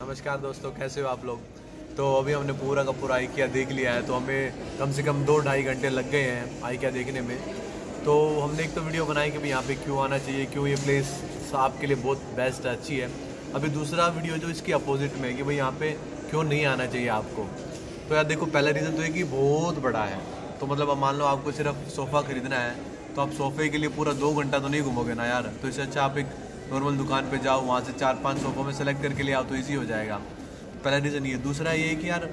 नमस्कार दोस्तों, कैसे हो आप लोग? तो अभी हमने पूरा का पूरा आइकिया देख लिया है तो हमें कम से कम दो ढाई घंटे लग गए हैं आइकिया देखने में। तो हमने एक तो वीडियो बनाई कि भाई यहाँ पे क्यों आना चाहिए, क्यों ये प्लेस आपके लिए बहुत बेस्ट है, अच्छी है। अभी दूसरा वीडियो जो इसकी अपोजिट में है कि भाई यहाँ पे क्यों नहीं आना चाहिए आपको। तो यार देखो, पहला रीज़न तो है कि बहुत बड़ा है। तो मतलब अब मान लो आपको सिर्फ़ सोफ़ा ख़रीदना है तो आप सोफ़े के लिए पूरा दो घंटा तो नहीं घूमोगे ना यार। तो इससे अच्छा आप एक नॉर्मल दुकान पे जाओ, वहाँ से चार पाँच सोफों में सेलेक्ट करके ले आओ तो ईजी हो जाएगा। पहला रीज़न ये, दूसरा ये है कि यार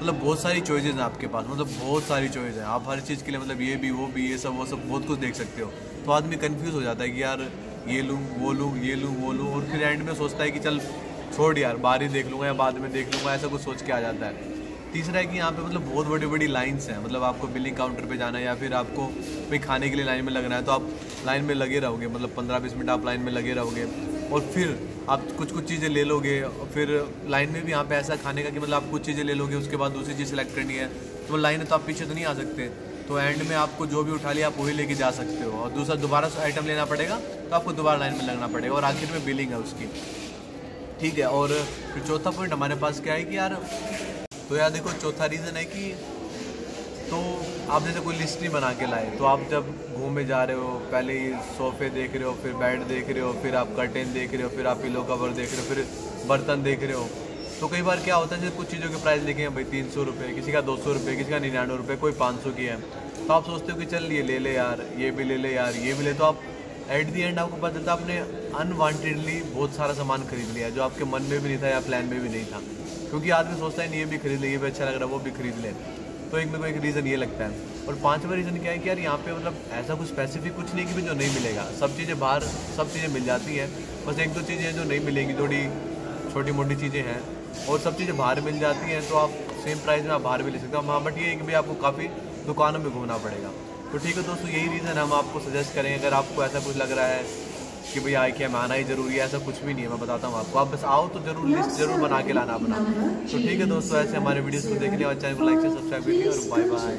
मतलब बहुत सारी चॉइसेस हैं आपके पास मतलब बहुत सारी चॉइस हैं। आप हर चीज़ के लिए मतलब ये भी, वो भी, ये सब, वो सब बहुत कुछ देख सकते हो। तो आदमी कन्फ्यूज़ हो जाता है कि यार, ये लूँ, वो लूँ, ये लूँ, वो लूँ, और फिर एंड में सोचता है कि चल, छोड़ यार, बाहर ही देख लूँगा या बाद में देख लूँगा, ऐसा कुछ सोच के आ जाता है। तीसरा है कि यहाँ पे मतलब बहुत बड़ी बड़ी लाइन्स हैं मतलब आपको बिलिंग काउंटर पे जाना है या फिर आपको कोई खाने के लिए लाइन में लगना है तो आप लाइन में लगे रहोगे मतलब पंद्रह बीस मिनट आप लाइन में लगे रहोगे, और फिर आप कुछ कुछ चीज़ें ले लोगे, और फिर लाइन में भी यहाँ पे ऐसा खाने का कि मतलब आप कुछ चीज़ें ले लोगे, उसके बाद दूसरी चीज़ सेलेक्ट करनी है तो लाइन है तो आप पीछे तो नहीं आ सकते। तो एंड में आपको जो भी उठा लिया, आप वही लेके जा सकते हो। और दूसरा, दोबारा आइटम लेना पड़ेगा तो आपको दोबारा लाइन में लगना पड़ेगा, और आखिर में बिलिंग है उसकी। ठीक है, और फिर चौथा पॉइंट हमारे पास क्या है कि यार तो यार देखो, चौथा रीज़न है कि तो आप जैसे कोई लिस्ट नहीं बना के लाए। तो आप जब घूमे जा रहे हो, पहले ही सोफ़े देख रहे हो, फिर बेड देख रहे हो, फिर आप कर्टेन देख रहे हो, फिर आप पिलो कवर देख रहे हो, फिर बर्तन देख रहे हो तो कई बार क्या होता है, जैसे कुछ चीज़ों के प्राइस लिखे हैं भाई तीन सौ रुपये किसी का दो सौ रुपये किसी का निन्यानवे रुपये कोई पाँच सौ की है। तो आप सोचते हो कि चल ये ले ले यार, ये भी ले ले यार, ये भी ले। तो आप एट दी एंड आपको पता चलता आपने अनवांटेडली बहुत सारा सामान खरीद लिया, जो आपके मन में भी नहीं था या प्लान में भी नहीं था। क्योंकि आदमी सोचता है ये भी खरीद ले, ये भी अच्छा लग रहा है, वो भी खरीद ले। तो एक मेरे को एक रीज़न ये लगता है। और पांचवा रीज़न क्या है कि यार यहाँ पे मतलब ऐसा कुछ स्पेसिफिक कुछ नहीं कि भी जो नहीं मिलेगा। सब चीज़ें बाहर, सब चीज़ें मिल जाती हैं। बस एक दो चीज़ें जो नहीं मिलेंगी, थोड़ी छोटी मोटी चीज़ें हैं। और सब चीज़ें बाहर मिल जाती हैं तो आप सेम प्राइस में आप बाहर भी ले सकते हो। हाँ बट ये है कि भाई आपको काफ़ी दुकानों में घूमना पड़ेगा। तो ठीक है दोस्तों, यही रीज़न हम आपको सजेस्ट करें। अगर आपको ऐसा कुछ लग रहा है कि भाई आई क्या आना ही ज़रूरी है ऐसा कुछ भी नहीं है मैं बताता हूँ आपको। आप बस आओ तो ज़रूर लिस्ट ज़रूर बना के लाना अपना। तो ठीक है दोस्तों ऐसे हमारे वीडियोस को देखने और चैनल को लाइक से सब्सक्राइब कीजिए और बाय बाय